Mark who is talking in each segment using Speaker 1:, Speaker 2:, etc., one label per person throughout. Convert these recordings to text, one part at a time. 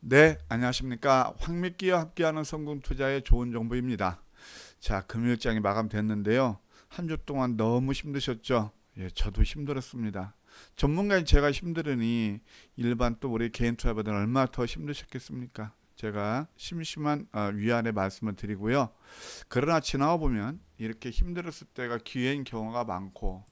Speaker 1: 네, 안녕하십니까. 황미끼와 함께하는 성공 투자의 좋은 정보입니다. 자, 금요일장이 마감됐는데요. 한 주 동안 너무 힘드셨죠? 예, 저도 힘들었습니다. 전문가인 제가 힘들으니 일반 또 우리 개인 투자자들은 얼마나 더 힘드셨겠습니까? 제가 심심한 어, 위안의 말씀을 드리고요. 그러나 지나와 보면 이렇게 힘들었을 때가 기회인 경우가 많고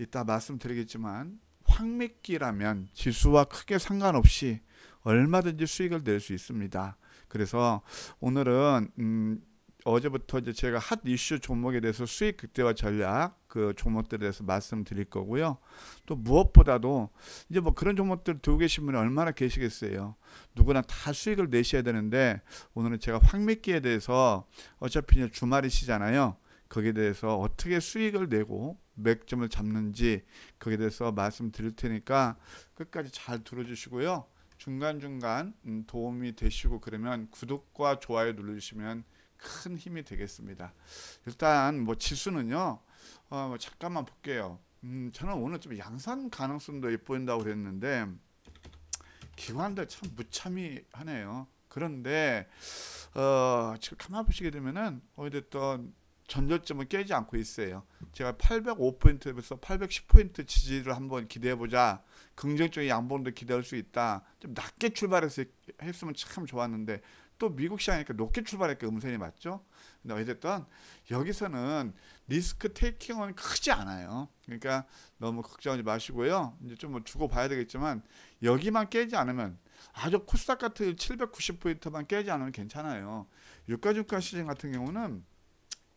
Speaker 1: 이따 말씀드리겠지만 황미끼라면 지수와 크게 상관없이 얼마든지 수익을 낼 수 있습니다. 그래서 오늘은 음, 어제부터 이제 제가 핫 이슈 종목에 대해서 수익 극대화 전략 그 종목들에 대해서 말씀드릴 거고요. 또 무엇보다도 이제 뭐 그런 종목들 두고 계신 분이 얼마나 계시겠어요. 누구나 다 수익을 내셔야 되는데 오늘은 제가 황미끼에 대해서 어차피 이제 주말이시잖아요. 거기에 대해서 어떻게 수익을 내고 맥점을 잡는지 거기에 대해서 말씀드릴 테니까 끝까지 잘 들어주시고요. 중간중간 음, 도움이 되시고 그러면 구독과 좋아요 눌러주시면 큰 힘이 되겠습니다. 일단 뭐 지수는요. 어, 뭐 잠깐만 볼게요. 음, 저는 오늘 좀 양산 가능성도 보인다고 그랬는데 기관들 참 무참히 하네요. 그런데 어, 지금 가만 보시게 되면은 어쨌든 전저점은 깨지 않고 있어요. 제가 805포인트에서 810포인트 지지를 한번 기대해 보자. 긍정적인 양봉도 기대할 수 있다. 좀 낮게 출발해서 했으면 참 좋았는데 또 미국 시장이니까 높게 출발했니까 음선이 맞죠? 근데 어쨌든 여기서는 리스크 테이킹은 크지 않아요. 그러니까 너무 걱정하지 마시고요. 이제 좀 뭐 주고 봐야 되겠지만 여기만 깨지 않으면 아주 코스닥 같은 790포인트만 깨지 않으면 괜찮아요. 유가증권 시장 같은 경우는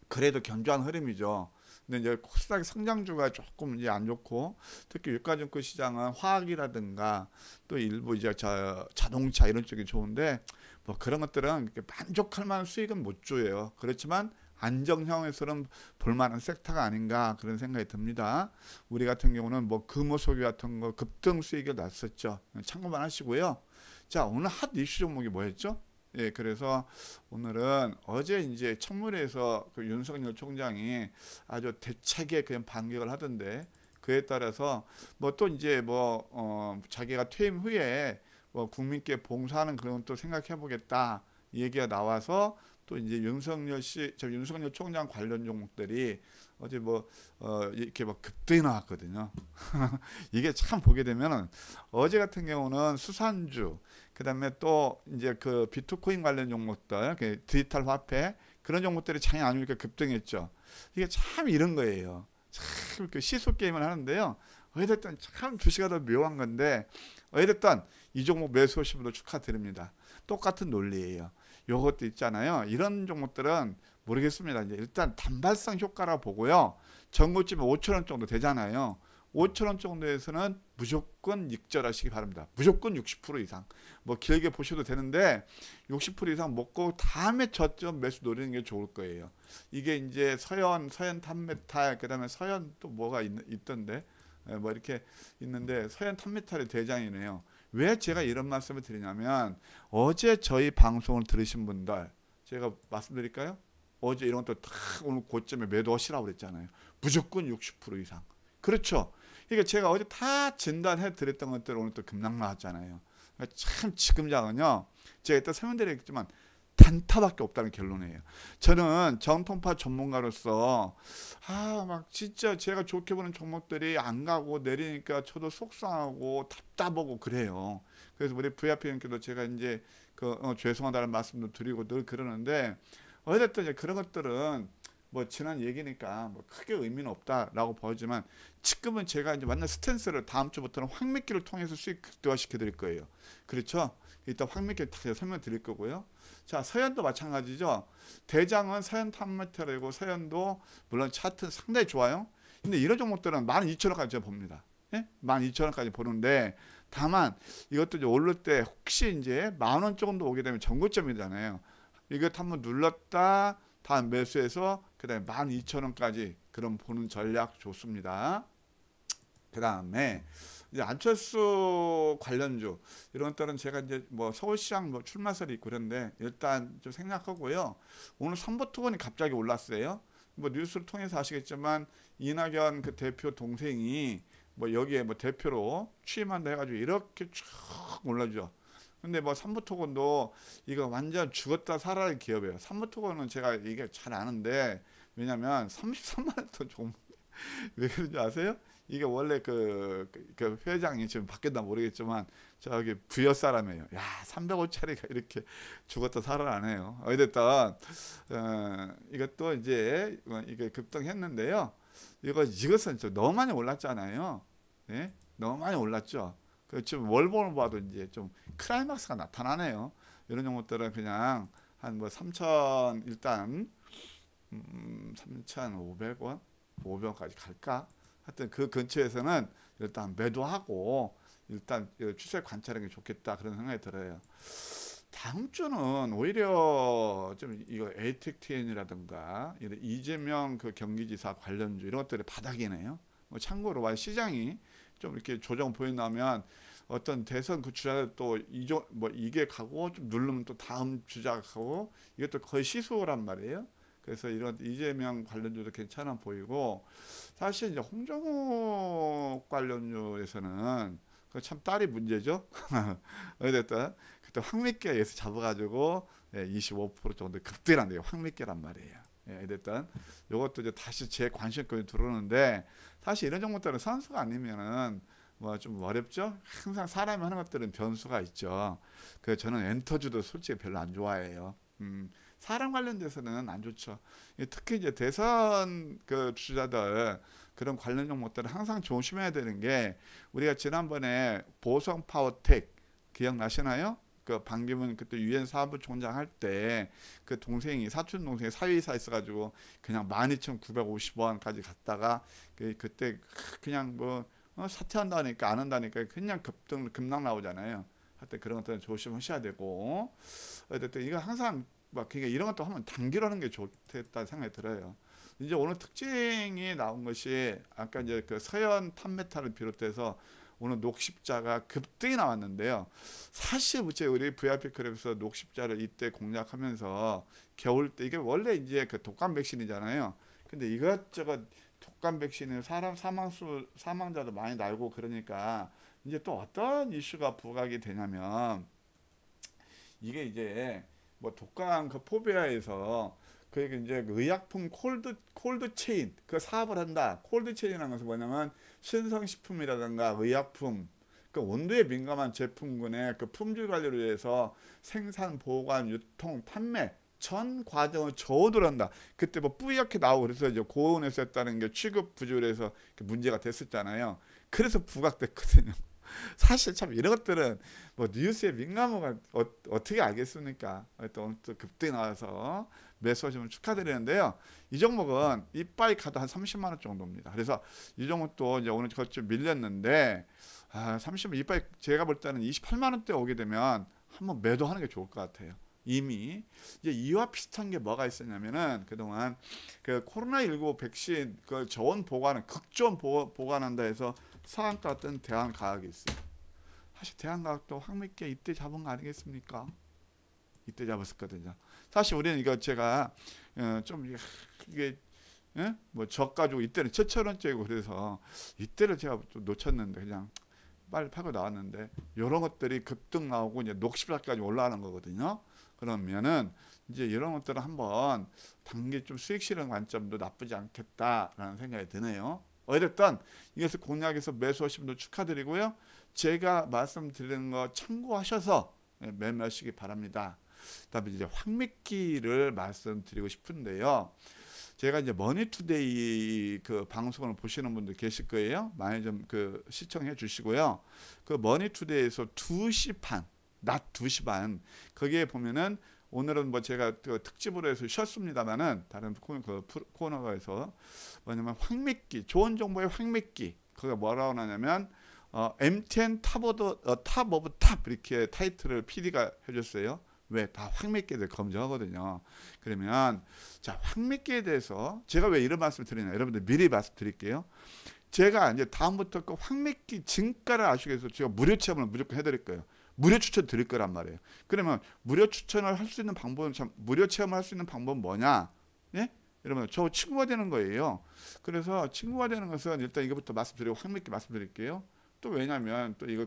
Speaker 1: 그래도 견조한 흐름이죠. 근데 이제 코스닥 성장주가 조금 이제 안 좋고 특히 유가증권 시장은 화학이라든가 또 일부 이제 자, 자동차 이런 쪽이 좋은데 뭐 그런 것들은 만족할 만한 수익은 못 줘요. 그렇지만 안정형에서는 볼만한 섹터가 아닌가 그런 생각이 듭니다. 우리 같은 경우는 뭐 금호소비 같은 거 급등 수익을 났었죠. 참고만 하시고요. 자 오늘 핫 이슈 종목이 뭐였죠? 예, 그래서 오늘은 어제 이제 청문회에서 그 윤석열 총장이 아주 대책에 그냥 반격을 하던데 그에 따라서 뭐 또 이제 뭐 어, 자기가 퇴임 후에 뭐 국민께 봉사하는 그런 또 생각해 보겠다 얘기가 나와서 또 이제 윤석열 씨, 저 윤석열 총장 관련 종목들이 어제 뭐 어, 이렇게 막 급등이 나왔거든요. 이게 참 보게 되면은 어제 같은 경우는 수산주, 그다음에 또 이제 그 비트코인 관련 종목들, 그 디지털 화폐 그런 종목들이 장이 안 오니까 급등했죠. 이게 참 이런 거예요. 참 그 시소 게임을 하는데요. 어쨌든 참 주식이 더 묘한 건데 어쨌든 이 종목 매수하신 분들 축하드립니다. 똑같은 논리예요. 요것도 있잖아요. 이런 종목들은 모르겠습니다. 이제 일단 단발성 효과라 보고요. 전고점이 5천 원 정도 되잖아요. 5천 원 정도에서는 무조건 익절하시기 바랍니다. 무조건 60% 이상. 뭐 길게 보셔도 되는데 60% 이상 먹고 다음에 저점 매수 노리는 게 좋을 거예요. 이게 이제 서연, 서연탑메탈, 그 다음에 서연 또 뭐가 있, 있던데 예, 뭐 이렇게 있는데 서연탑메탈이 대장이네요. 왜 제가 이런 말씀을 드리냐면 어제 저희 방송을 들으신 분들 제가 말씀드릴까요? 어제 이런 것도 다 오늘 고점에 매도하시라고 그랬잖아요. 무조건 60% 이상. 그렇죠. 그러니까 제가 어제 다 진단해 드렸던 것들 오늘 또 급락 나왔잖아요. 그러니까 참 지금 장은요. 제가 이따 설명드리겠지만 단타밖에 없다는 결론이에요. 저는 정통파 전문가로서 아 막 진짜 제가 좋게 보는 종목들이 안 가고 내리니까 저도 속상하고 답답하고 그래요. 그래서 우리 VIP님께도 제가 이제 그 어, 죄송하다는 말씀도 드리고 늘 그러는데 어쨌든 이제 그런 것들은 뭐 지난 얘기니까 뭐 크게 의미는 없다라고 보지만 지금은 제가 이제 완전 스탠스를 다음 주부터는 황미끼를 통해서 수익 극대화시켜 드릴 거예요. 그렇죠? 이따 황미끼 다 설명 드릴 거고요. 자, 서현도 마찬가지죠. 대장은 서현 탑메탈이고 서현도 물론 차트 상당히 좋아요. 근데 이런 종목들은 12,000원까지 봅니다. 예? 12,000원까지 보는데 다만 이것도 이제 오를 때 혹시 이제 만원 정도 오게 되면 전고점이잖아요. 이것 한번 눌렀다 다음 매수해서 그 다음에 12,000원까지 그럼 보는 전략 좋습니다. 그 다음에 이제 안철수 관련주 이런 것들은 제가 이제 뭐 서울시장 뭐 출마설이 있고 그런데 일단 좀 생략하고요. 오늘 선보특원이 갑자기 올랐어요. 뭐 뉴스를 통해서 아시겠지만 이낙연 그 대표 동생이 뭐 여기에 뭐 대표로 취임한다 해가지고 이렇게 쭉 올라죠. 근데 뭐 삼부토건도 이거 완전 죽었다 살아날 기업이에요. 삼부토건은 제가 이게 잘 아는데 왜냐면 33만 원돈 좀 왜 그런지 아세요? 이게 원래 그, 그, 그 회장이 지금 바뀌었나 모르겠지만 저기 부여 사람이에요. 야 305짜리가 이렇게 죽었다 살아나네요. 어쨌든 어, 이것도 이제 이게 급등했는데요. 이거 이것은 좀 너무 많이 올랐잖아요. 네? 너무 많이 올랐죠. 그 지금 월봉을 봐도 이제 좀 클라이막스가 나타나네요. 이런 것들은 그냥 한 뭐 3천 일단 음, 3,500원, 500원까지 갈까? 하여튼 그 근처에서는 일단 매도하고 일단 추세 관찰하는 게 좋겠다 그런 생각이 들어요. 다음 주는 오히려 좀 이거 에이텍TN이라든가 이재명 그 경기지사 관련주 이런 것들이 바닥이네요. 뭐 참고로 만 시장이 좀 이렇게 조정 보인다면 어떤 대선 그 주자들 또 이조 뭐 이게 가고 좀 누르면 또 다음 주자가 가고 이것도 거의 시소란 말이에요. 그래서 이런 이재명 관련주도 괜찮아 보이고 사실 이제 홍정욱 관련주에서는 그참 딸이 문제죠. 어쨌든 그때 예수 잡아가지고 25% 예, 정도 급등한대요. 황미끼란 말이에요. 예, 어쨌든 이것도 이제 다시 제 관심권이 들어오는데 사실 이런 정도들은 선수가 아니면은 뭐 좀 어렵죠. 항상 사람이 하는 것들은 변수가 있죠. 그 저는 엔터주도 솔직히 별로 안 좋아해요. 음, 사람 관련돼서는 안 좋죠. 특히 이제 대선 그 주자들 그런 관련 종목들은 항상 조심해야 되는 게 우리가 지난번에 보성 파워텍 기억나시나요? 그 방기문 그때 유엔 사무총장 할 때 그 동생이 사촌 동생이 사회이사 있어가지고 그냥 12,950원까지 갔다가 그 그때 그냥 뭐 어, 사퇴한다니까 안 한다니까 그냥 급등 급락 나오잖아요. 하여튼 그런 것들은 조심하셔야 되고 어쨌든 이거 항상 막 그러니까 이런 것도 한번 단기라는 게 좋겠다 생각이 들어요. 이제 오늘 특징이 나온 것이 아까 이제 그 서현 판메탈을 비롯해서 오늘 녹십자가 급등이 나왔는데요. 사실 우리 VIP 클럽에서 녹십자를 이때 공략하면서 겨울 때 이게 원래 이제 그 독감 백신이잖아요. 근데 이것저것 독감 백신은 사람 사망수 사망자도 많이 날고 그러니까 이제 또 어떤 이슈가 부각이 되냐면 이게 이제 뭐 독감 그 포비아에서 그 이제 그 의약품 콜드 콜드 체인 그 사업을 한다. 콜드 체인이라는 것은 뭐냐면 신성식품이라든가 의약품 그 온도에 민감한 제품군의 그 품질 관리를 위해서 생산, 보관, 유통, 판매 전 과정을 저어들 한다. 그때 뭐 뿌옇게 나오고 그래서 이제 고온에서 했다는 게 취급 부조리에서 문제가 됐었잖아요. 그래서 부각됐거든요. 사실 참 이런 것들은 뭐 뉴스에 민감호가 어, 떻게 알겠습니까? 또, 또 급등이 나와서 매수하시면 축하드리는데요. 이 종목은 이빠이 카드 한 30만 원 정도입니다. 그래서 이 종목도 이제 오늘 좀 밀렸는데 아, 30만 이빠이 제가 볼 때는 28만 원대 오게 되면 한번 매도하는 게 좋을 것 같아요. 이미 이제 이와 비슷한 게 뭐가 있었냐면은 그동안 그 코로나 19 백신 그 저온 보관은 극저온 보관한다 해서 상한가 뜬 대한과학이 있어요. 사실 대한과학도 황미께 이때 잡은 거 아니겠습니까? 이때 잡았었거든요. 사실 우리는 이거 제가 어, 좀 이게 예? 뭐적 가지고 이때는 7천 원짜리고 그래서 이때를 제가 좀 놓쳤는데 그냥 빨리 파고 나왔는데 이런 것들이 급등 나오고 이제 녹십자까지 올라가는 거거든요. 그러면은 이제 이런 것들을 한번 단기 좀 수익 실현 관점도 나쁘지 않겠다라는 생각이 드네요. 어쨌든 이것을 공략해서 매수하신 분들 축하드리고요. 제가 말씀드리는 거 참고하셔서 예, 매매하시기 바랍니다. 그다음에 이제 황미끼를 말씀드리고 싶은데요. 제가 이제 머니투데이 그 방송을 보시는 분들 계실 거예요. 많이 좀 그 시청해 주시고요. 그 머니투데이에서 2시 반, 낮 2시 반 거기에 보면은 오늘은 뭐 제가 그 특집으로 해서 쉬었습니다만은 다른 코, 그 코너에서 뭐냐면 황미끼 좋은 정보의 황미끼 그게 뭐라고 하냐면 어, MTN 어, Top of Top 이렇게 타이틀을 PD가 해줬어요. 왜? 다 황미끼들 검증하거든요. 그러면 자 황미끼에 대해서 제가 왜 이런 말씀을 드리냐 여러분들 미리 말씀드릴게요. 제가 이제 다음부터 그 황미끼 증가를 아시기 위해서 제가 무료 체험을 무조건 해드릴 거예요. 무료 추천 드릴 거란 말이에요. 그러면 무료 추천을 할 수 있는 방법은 참 무료 체험을 할 수 있는 방법은 뭐냐? 예? 여러분 저 친구가 되는 거예요. 그래서 친구가 되는 것은 일단 이것부터 말씀드리고 황미끼 말씀드릴게요. 또 왜냐면 또 이거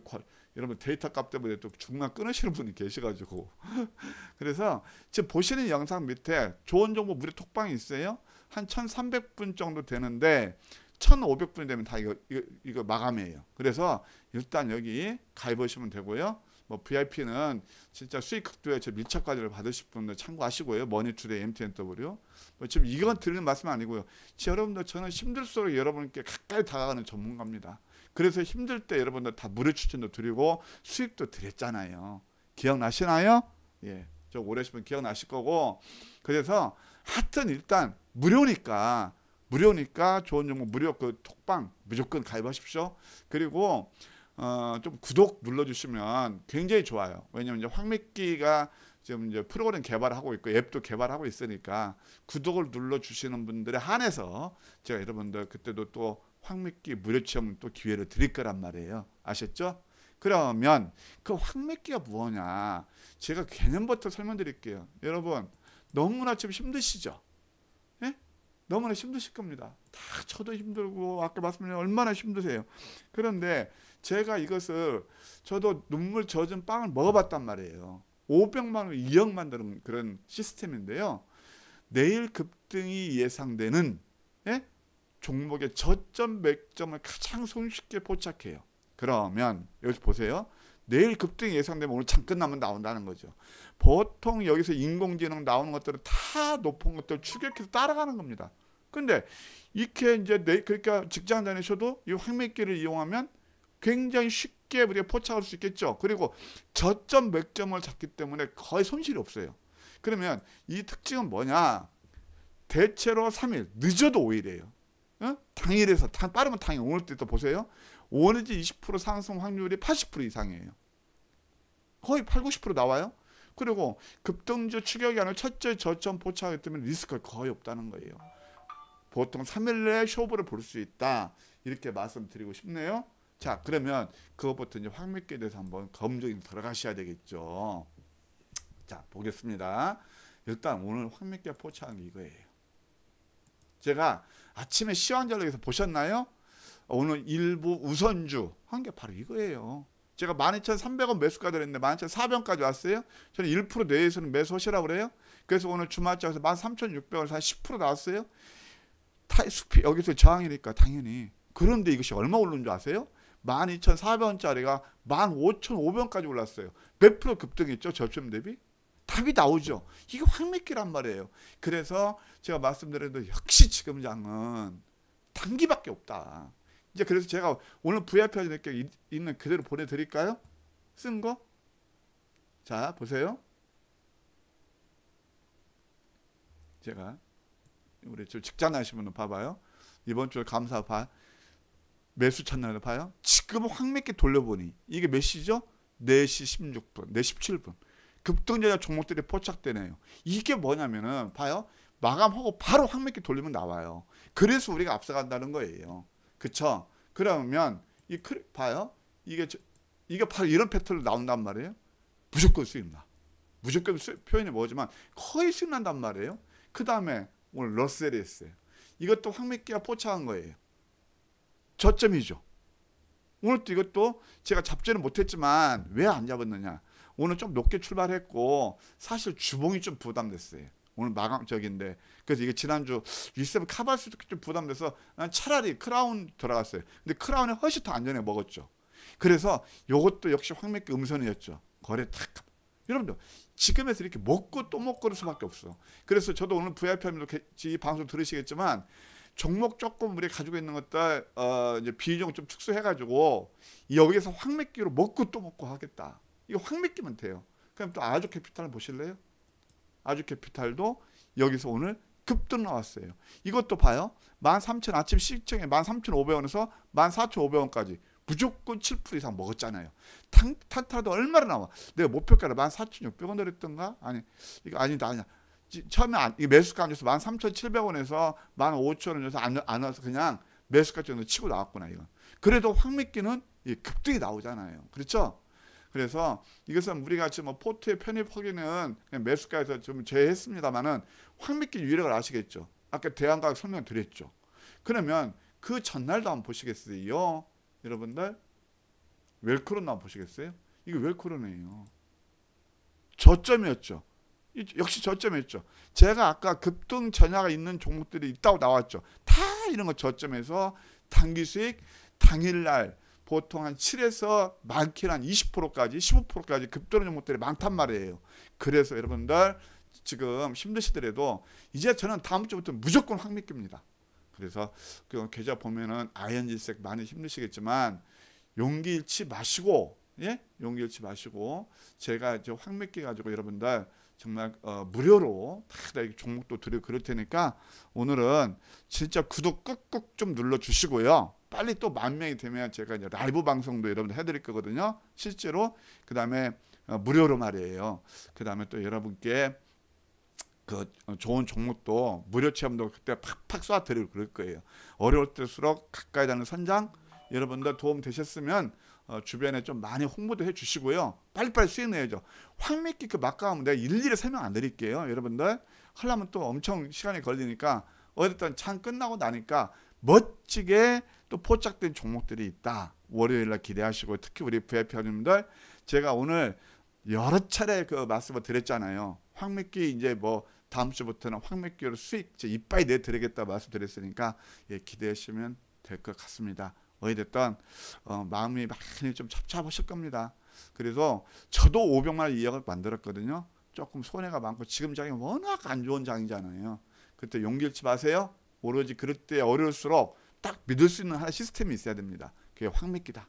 Speaker 1: 여러분 데이터 값 때문에 또 중간 끊으시는 분이 계셔가지고 그래서 지금 보시는 영상 밑에 좋은 정보 무료 톡방이 있어요. 한 1,300분 정도 되는데 1,500분이 되면 다 이거, 이거 이거 마감이에요. 그래서 일단 여기 가입하시면 되고요. 뭐 VIP는 진짜 수익 극도의 저 밀착 과제를 받으실 분들 참고하시고요. 머니투데이 MTNW. 뭐 지금 이건 드리는 말씀 아니고요. 여러분들 저는 힘들수록 여러분께 가까이 다가가는 전문가입니다. 그래서 힘들 때 여러분들 다 무료 추천도 드리고 수익도 드렸잖아요. 기억나시나요? 예. 저 오래신 분 기억나실 거고. 그래서 하여튼 일단 무료니까 무료니까 좋은 정보 무료 그 톡방 무조건 가입하십시오. 그리고 어, 좀 구독 눌러주시면 굉장히 좋아요. 왜냐면 이제 황미끼가 지금 이제 프로그램 개발하고 있고 앱도 개발하고 있으니까 구독을 눌러주시는 분들에 한해서 제가 여러분들 그때도 또 황미끼 무료 체험 또 기회를 드릴 거란 말이에요. 아셨죠? 그러면 그 황미끼가 뭐냐? 제가 개념부터 설명드릴게요. 여러분 너무나 지금 힘드시죠? 예? 너무나 힘드실 겁니다. 다 저도 힘들고 아까 말씀드린 얼마나 힘드세요. 그런데 제가 이것을 저도 눈물 젖은 빵을 먹어봤단 말이에요. 500만 원, 2억 만드는 그런 시스템인데요. 내일 급등이 예상되는 예? 종목의 저점 맥점을 가장 손쉽게 포착해요. 그러면 여기서 보세요. 내일 급등이 예상되면 오늘 잠깐 나면 나온다는 거죠. 보통 여기서 인공지능 나오는 것들은 다 높은 것들 추격해서 따라가는 겁니다. 근데 이렇게 이제 내, 그러니까 직장 다니셔도 이 황매기를 이용하면 굉장히 쉽게 우리가 포착할 수 있겠죠. 그리고 저점 맥점을 잡기 때문에 거의 손실이 없어요. 그러면 이 특징은 뭐냐? 대체로 3일, 늦어도 5일이에요. 어? 당일에서 빠르면 당일 오늘 때또 보세요. 오늘지 20% 상승 확률이 80% 이상이에요. 거의 8, 90% 나와요. 그리고 급등주 추격이 아니라 첫째 저점 포착하기 때문에 리스크가 거의 없다는 거예요. 보통 3일 내에 쇼부를 볼 수 있다. 이렇게 말씀드리고 싶네요. 자, 그러면 그것부터 이제 황미끼에 대해서 한번 검증이 들어가셔야 되겠죠. 자, 보겠습니다. 일단 오늘 황미끼 포착한 게 이거예요. 제가 아침에 시황전력에서 보셨나요? 오늘 일부 우선주 한 게 바로 이거예요. 제가 12,300원 매수가 들었는데 12,400원까지 왔어요. 저는 1% 내에서는 매수 하시라고 그래요. 그래서 오늘 주말장에서 13,600원 한10% 나왔어요. 타, 숲이 여기서 저항이니까 당연히. 그런데 이것이 얼마 오른 줄 아세요? 12,400원짜리가 15,500원까지 올랐어요. 몇 프로 급등했죠? 저점 대비? 답이 나오죠. 이게 황맥기란 말이에요. 그래서 제가 말씀드렸는데 역시 지금 장은 단기밖에 없다. 이제 그래서 제가 오늘 VIP 이렇게 있는 그대로 보내드릴까요? 쓴 거? 자 보세요. 제가 우리 저 직장 하시는 분 봐봐요. 이번 주에 감사 봐. 매수 찾나를 봐요. 지금 황맥기 돌려보니 이게 몇 시죠? 4시 16분, 4시 17분. 급등전자 종목들이 포착되네요. 이게 뭐냐면은 봐요. 마감하고 바로 황맥기 돌리면 나와요. 그래서 우리가 앞서간다는 거예요. 그쵸? 그러면 이 크, 봐요. 이게 저, 이게 바로 이런 패턴으로 나온단 말이에요. 무조건 수익 나. 무조건 수, 표현이 뭐지만 거의 수익 난단 말이에요. 그 다음에 오늘 러셀이 있어요. 이것도 황맥기가 포착한 거예요. 저점이죠. 오늘도 이것도 제가 잡지는 못했지만 왜 안 잡았느냐. 오늘 좀 높게 출발했고 사실 주봉이 좀 부담됐어요. 오늘 마감적인데 그래서 이게 지난주 U7 카바스도 좀 부담돼서 난 차라리 크라운 들어갔어요. 근데 크라운이 훨씬 더 안전하게 먹었죠. 그래서 이것도 역시 황맥기 음선이었죠. 거래 탁. 여러분들 지금에서 이렇게 먹고 또 먹고를 수밖에 없어. 그래서 저도 오늘 VIP님도 이 방송 들으시겠지만 종목 조금 우리 가지고 있는 것들 어 이제 비중 좀 축소해가지고 여기서 황맥기로 먹고 또 먹고 하겠다. 이거 황맥기면 돼요. 그럼 또 아주 캐피탈을 보실래요? 아주 캐피탈도 여기서 오늘 급등 나왔어요. 이것도 봐요. 13,000 아침 시청에 13,500원에서 14,500원까지 무조건 7% 이상 먹었잖아요. 탄, 탄타도 얼마나 나와? 내가 목표가를 14,600원 드렸던가? 아니, 이거 아니다, 아니야. 처음에 안, 이 매수가 안 줘서 13,700원에서 15,000원 줘서 안, 안 와서 그냥 매수가 정도 치고 나왔구나, 이건. 그래도 황미끼는 급등이 나오잖아요. 그렇죠? 그래서 이것은 우리가 지금 뭐 포트에 편입하기는 매수가에서 좀 제했습니다만은 황미끼 유력을 아시겠죠? 아까 대안가격 설명 드렸죠. 그러면 그 전날도 한번 보시겠어요? 여러분들 웰크로나 보시겠어요? 이게 웰크로네요. 저점이었죠. 이- 역시 저점이었죠. 제가 아까 급등 전야가 있는 종목들이 있다고 나왔죠. 다 이런 거 저점에서 단기 수익 당일날 보통 한 7에서 많게는 한 20%까지 15%까지 급등하는 종목들이 많단 말이에요. 그래서 여러분들 지금 힘드시더라도 이제 저는 다음 주부터 무조건 확믿깁니다. 그래서 그 계좌 보면은 아이언질색 많이 힘드시겠지만 용기 잃지 마시고 예 용기 잃지 마시고 제가 이제 확 믿게 가지고 여러분들 정말 어, 무료로 다 이렇게 종목도 드리고 그럴 테니까 오늘은 진짜 구독 꾹꾹 좀 눌러 주시고요. 빨리 또 만 명이 되면 제가 이제 라이브 방송도 여러분들 해드릴 거거든요. 실제로 그 다음에 어, 무료로 말이에요. 그 다음에 또 여러분께 그 어, 좋은 종목도 무료 체험도 그때 팍팍 쏴드리고 그럴 거예요. 어려울 때일수록 가까이 다는 선장 여러분들 도움 되셨으면 어, 주변에 좀 많이 홍보도 해주시고요. 빨리빨리 수익 내야죠. 확믿기 그 막가면 내가 일일이 설명 안 드릴게요. 여러분들 하려면 또 엄청 시간이 걸리니까 어쨌든 장 끝나고 나니까 멋지게 또 포착된 종목들이 있다. 월요일날 기대하시고 특히 우리 VIP 회원님들 제가 오늘 여러 차례 그 말씀을 드렸잖아요. 확믿기 이제 뭐 다음 주부터는 확믿기로 수익 이제 이빠이 내 드리겠다 말씀드렸으니까 예, 기대하시면 될 것 같습니다. 어찌됐든 어, 마음이 많이 좀 찹찹하실 겁니다. 그래서 저도 500만 원 이역을 만들었거든요. 조금 손해가 많고 지금 장이 워낙 안 좋은 장이잖아요. 그때 용기 잃지 마세요. 오로지 그럴 때 어려울수록 딱 믿을 수 있는 하나 시스템이 있어야 됩니다. 그게 확믿기다.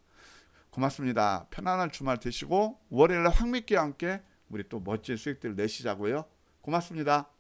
Speaker 1: 고맙습니다. 편안한 주말 되시고 월요일날 확믿기와 함께 우리 또 멋진 수익들 내시자고요. 고맙습니다.